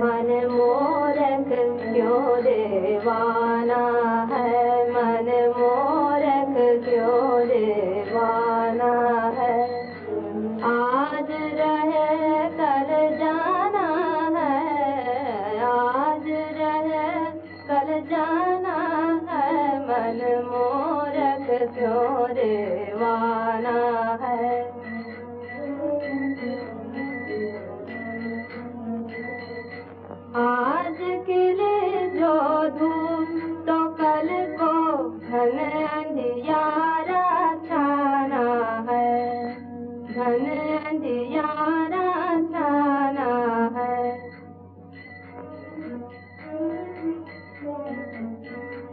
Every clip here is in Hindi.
मन मोरक क्यों देवाना है मन मोरक क्यों देवाना है आज रहे कल जाना है आज रहे कल जाना है मन मोरक क्यों देवाना है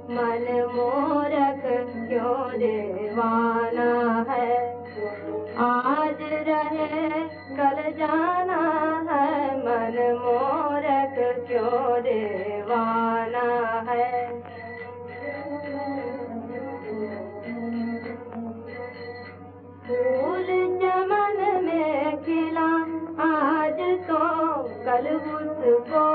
मन मोरख क्यों देवाना है? आज रहे, कल जाना है। मन मोरख क्यों देवाना है? फूल चमन में खिला, आज तो कल उसको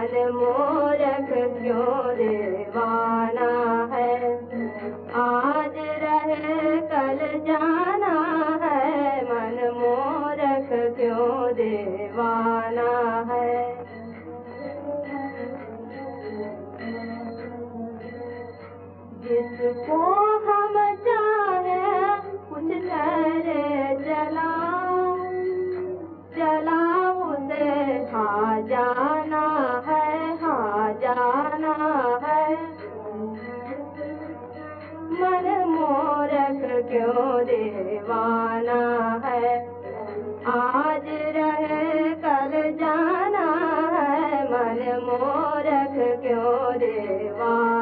मन मोरक क्यों देवाना है आज रहे कल जाना है मन मोरक क्यों देवाना है जिसको क्यों दीवाना है? आज रहे कल जाना है मन मोरख क्यों दीवाना?